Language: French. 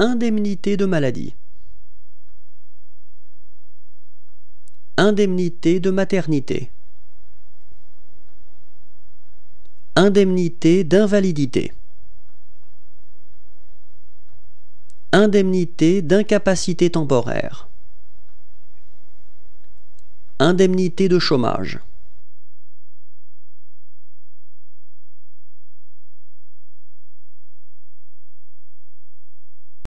Indemnité de maladie. Indemnité de maternité. Indemnité d'invalidité. Indemnité d'incapacité temporaire. Indemnité de chômage.